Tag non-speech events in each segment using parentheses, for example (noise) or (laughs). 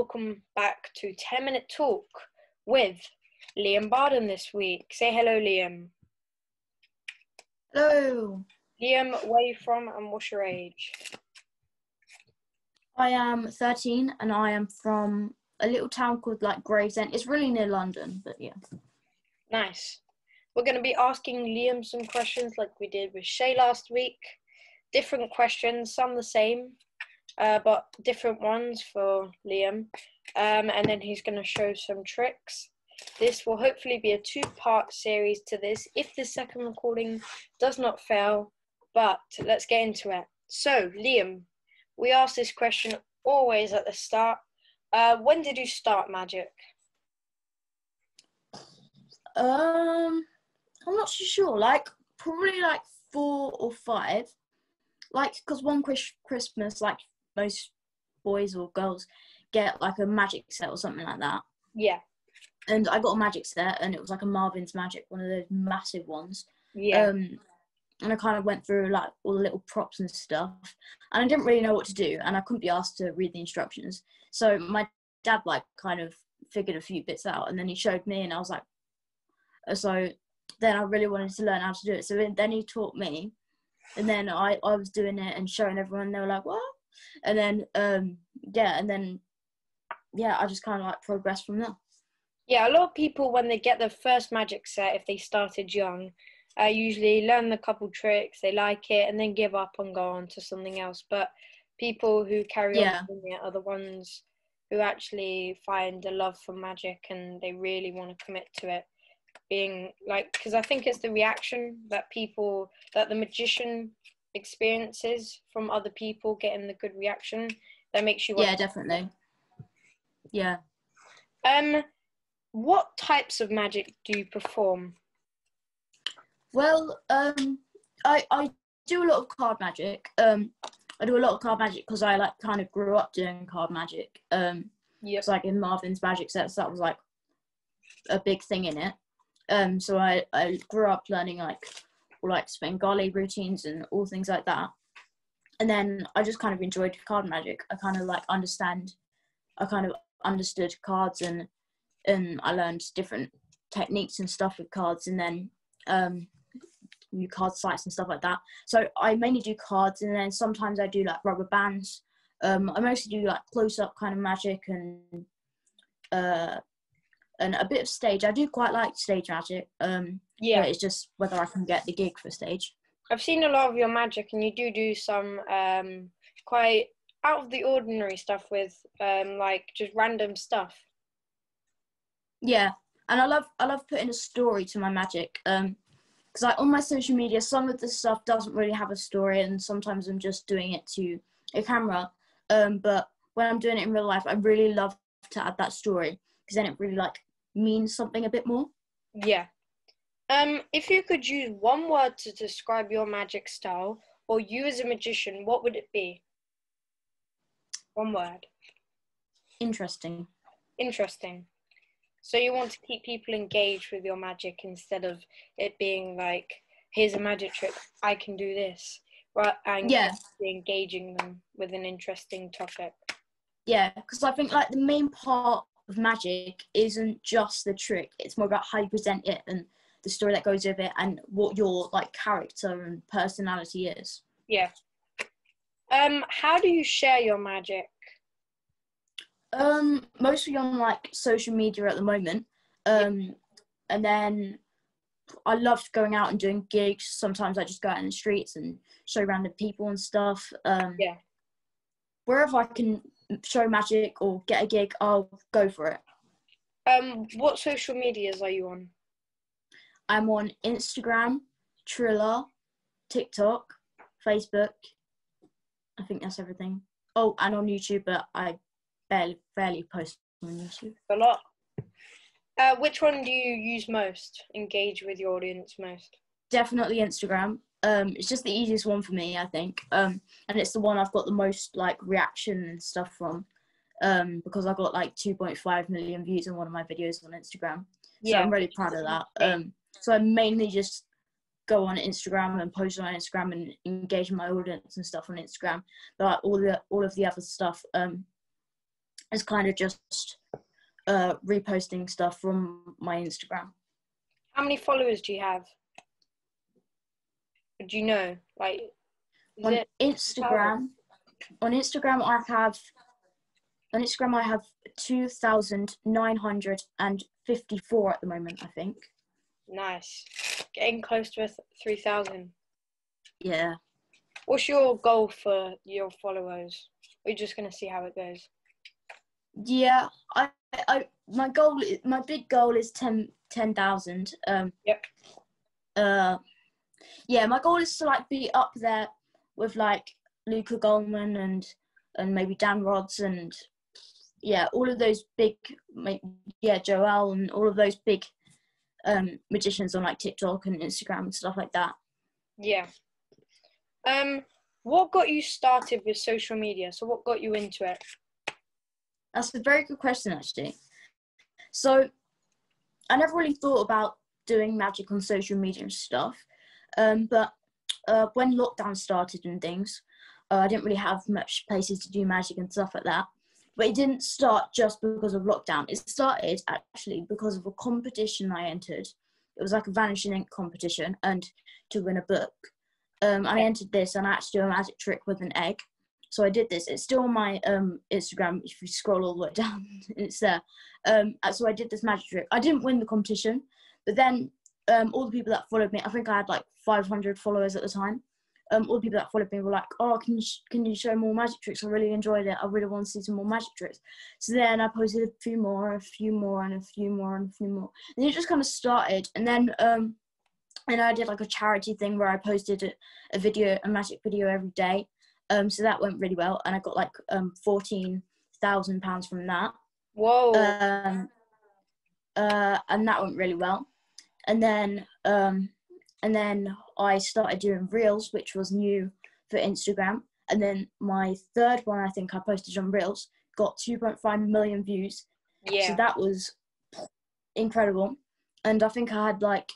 welcome back to 10 Minute Talk with Liam Barden this week. Say hello, Liam. Hello. Liam, where are you from and what's your age? I am 13 and I am from a little town called like Gravesend. It's really near London, but yeah. Nice. We're going to be asking Liam some questions like we did with Shay last week. Different questions, some the same, uh, but different ones for Liam. Um, and then he's going to show some tricks. This will hopefully be a two part series to this if the second recording does not fail. But let's get into it. So, Liam, we ask this question always at the start. Uh, when did you start magic? Um, I'm not too sure. Like probably like four or five. Like because one Chris- Christmas, like most boys or girls get like a magic set or something like that. Yeah. And I got a magic set, and it was like a Marvin's Magic, one of those massive ones. Yeah. Um, and I kind of went through like all the little props and stuff, and I didn't really know what to do, and I couldn't be asked to read the instructions. So my dad like kind of figured a few bits out, and then he showed me, and I was like, uh, so then I really wanted to learn how to do it. So then he taught me, and then I I was doing it and showing everyone. And they were like, what? And then um yeah, and then yeah, I just kind of like progressed from there. Yeah, a lot of people when they get their first magic set, if they started young, uh, usually learn a couple tricks, they like it, and then give up and go on to something else. But people who carry Yeah. on doing it are the ones who actually find a love for magic and they really want to commit to it. Being like, because I think it's the reaction that people, that the magician experiences from other people getting the good reaction that makes you Yeah, definitely. Yeah. Um, what types of magic do you perform? Well, um, I I do a lot of card magic. Um, I do a lot of card magic because I like kind of grew up doing card magic. Um, Yep. it's like in Marvin's magic sets that was like a big thing in it. Um, so I I grew up learning like all like Svengali routines and all things like that. And then I just kind of enjoyed card magic. I kind of like understand. I kind of understood cards and and I learned different techniques and stuff with cards. And then um, new card sleights and stuff like that. So I mainly do cards, and then sometimes I do like rubber bands. Um, I mostly do like close up kind of magic and uh, and a bit of stage. I do quite like stage magic. Um, Yeah, but it's just whether I can get the gig for stage. I've seen a lot of your magic, and you do do some um quite out of the ordinary stuff with um like just random stuff. Yeah, and I love I love putting a story to my magic. Um, because like on my social media, some of the stuff doesn't really have a story, and sometimes I'm just doing it to a camera. Um, but when I'm doing it in real life, I really love to add that story because then it really like means something a bit more. Yeah. Um, if you could use one word to describe your magic style or you as a magician, what would it be? One word. Interesting. Interesting. So you want to keep people engaged with your magic instead of it being like, here's a magic trick, I can do this. Right, and Yeah. engaging them with an interesting topic. Yeah, because I think like the main part of magic isn't just the trick; it's more about how you present it and the story that goes with it, and what your like character and personality is. Yeah. Um, how do you share your magic? Um, mostly on like social media at the moment. Um, and then I love going out and doing gigs. Sometimes I just go out in the streets and show random people and stuff. Um, Yeah. Wherever I can show magic or get a gig, I'll go for it. Um, what social medias are you on? I'm on Instagram, Triller, TikTok, Facebook. I think that's everything. Oh, and on YouTube, but I barely barely post on YouTube. A lot. Uh, which one do you use most? Engage with your audience most? Definitely Instagram. Um, it's just the easiest one for me, I think. Um, and it's the one I've got the most like reaction and stuff from. Um, because I got like 2.5 million views on one of my videos on Instagram. So I'm really proud of that. Um, so I mainly just go on Instagram and post on Instagram and engage my audience and stuff on Instagram. But like, all the all of the other stuff, um, is kind of just uh, reposting stuff from my Instagram. How many followers do you have? Do you know? Like, On it Instagram, on Instagram, I have on Instagram I have two thousand nine hundred and fifty-four at the moment. I think. nice? Getting close to 3,000. Yeah. What's your goal for your followers? We're just going to see how it goes. Yeah, I, I, my goal, my big goal is 10 10,000. Um, Yep. Uh, yeah, my goal is to like be up there with like Luca Goldman and and maybe Dan Rods and yeah, all of those big, yeah, Joel and all of those big um magicians on like TikTok and Instagram and stuff like that. Yeah. Um, what got you started with social media? So, what got you into it? That's a very good question, actually. So, I never really thought about doing magic on social media and stuff. Um, but uh, when lockdown started and things, uh, I didn't really have much places to do magic and stuff like that. But it didn't start just because of lockdown. It started actually because of a competition I entered. It was like a Vanishing Inc competition, and to win a book. Um, I entered this, and I had to do a magic trick with an egg so I did this. It's still on my um, Instagram. If you scroll all the way (laughs) down, it's there. Um, so I did this magic trick. I didn't win the competition, but then um, all the people that followed me, I think I had like 500 followers at the time. Um, all the people that followed me were like, "Oh, can you sh- can you show more magic tricks? I really enjoyed it. I really want to see some more magic tricks." So then I posted a few more, a few more, and a few more, and a few more. And it just kind of started. And then um, and I did like a charity thing where I posted a, a video, a magic video every day. Um, so that went really well, and I got like um fourteen thousand pounds from that. Whoa. Um, uh, and that went really well. And then um, and then I started doing reels, which was new for Instagram. And then my third one, I think I posted on reels, got two point five million views. yeah. So that was incredible. And I think I had like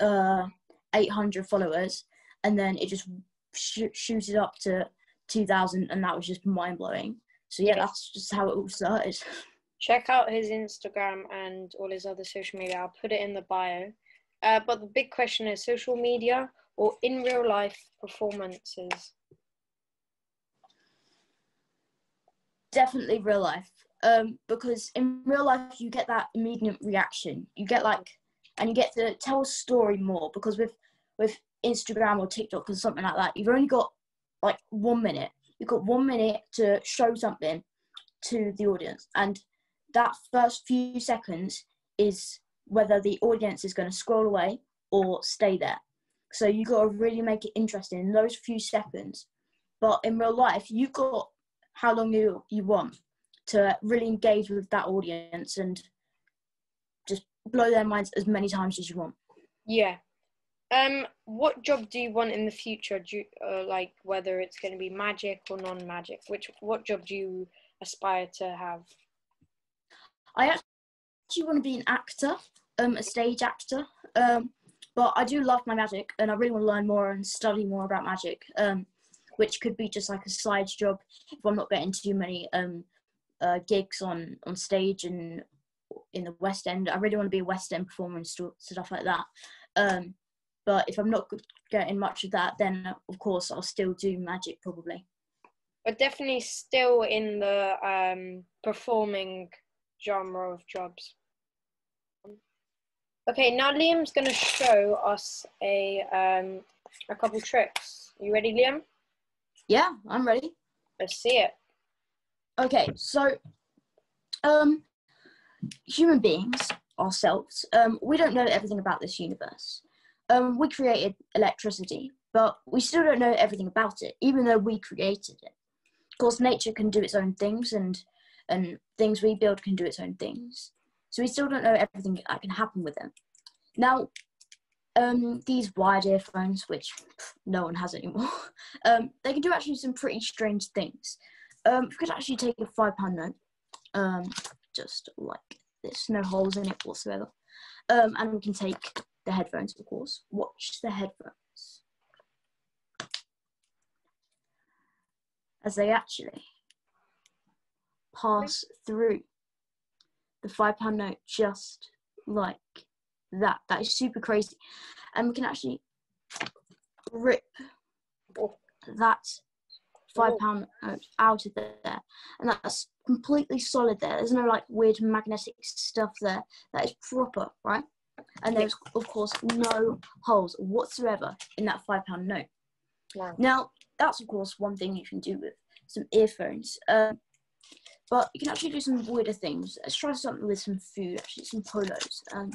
uh 800 followers, and then it just sh- shooted up to 2,000, and that was just mind blowing. So yeah, Yeah. that's just how it all started. (laughs) Check out his Instagram and all his other social media. I'll put it in the bio. Uh, but the big question is social media or in real life performances? Definitely real life. Um, because in real life you get that immediate reaction. You get like, and you get to tell a story more. Because with with Instagram or TikTok or something like that, you've only got like one minute. You've got one minute to show something to the audience, and that first few seconds is whether the audience is going to scroll away or stay there. So you got to really make it interesting in those few seconds. But in real life, you've got how long you you want to really engage with that audience and just blow their minds as many times as you want. Yeah. Um, what job do you want in the future? Do you, uh, like whether it's going to be magic or non-magic? Which what job do you aspire to have? I actually want to be an actor, um, a stage actor. Um, but I do love my magic, and I really want to learn more and study more about magic. Um, which could be just like a side job if I'm not getting too many um uh, gigs on on stage and in the West End. I really want to be a West End performer and stu- stuff like that. Um, but if I'm not getting much of that, then of course I'll still do magic probably. But definitely still in the um, performing genre of jobs. Okay, now Liam's going to show us a um, a couple tricks. You ready, Liam? Yeah, I'm ready. Let's see it. Okay, so um human beings ourselves, um, we don't know everything about this universe. Um, we created electricity, but we still don't know everything about it, even though we created it. Of course, nature can do its own things, and and things we build can do its own things. So we still don't know everything that can happen with them. Now, um, these wired earphones, which pff, no one has anymore, (laughs) um, they can do actually some pretty strange things. Um, we could actually take a five pound note, um, just like this, no holes in it whatsoever. Um, and we can take the headphones, of course. Watch the headphones. As they actually pass through the five pound note just like that. That is super crazy. And we can actually rip Oh. that five pound note out of there. And that's completely solid there. There's no like weird magnetic stuff there. That is proper, right? And there's of course no holes whatsoever in that five pound note. Wow. Now, that's of course one thing you can do with some earphones. Um, but you can actually do some weirder things. Let's try something with some food, actually, some polos. Um,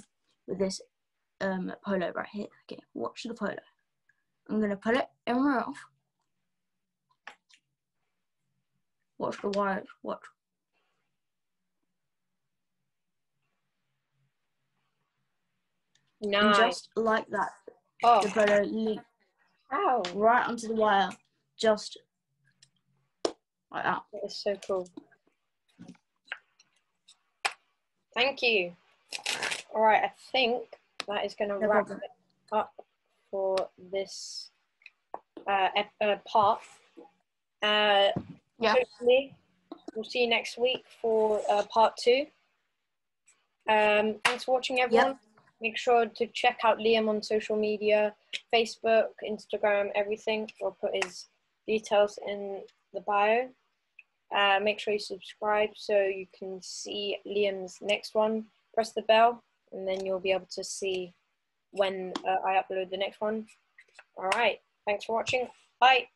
with this um, polo right here. Okay, watch the polo. I'm going to put it in my mouth. Watch the wires. Watch. And Nice. just like that, oh, the polo leaped wow. right onto the wire. Just like that. That is so cool. Thank you. All right, I think that is going to No wrap problem. it up for this uh, uh, part. Uh, Yeah. Hopefully, we'll see you next week for uh, part two. Um, thanks for watching, everyone. Make sure to check out Liam on social media Facebook, Instagram, everything. We'll put his details in the bio. Uh, make sure you subscribe so you can see Liam's next one. Press the bell, and then you'll be able to see when uh, I upload the next one. All right. Thanks for watching. Bye.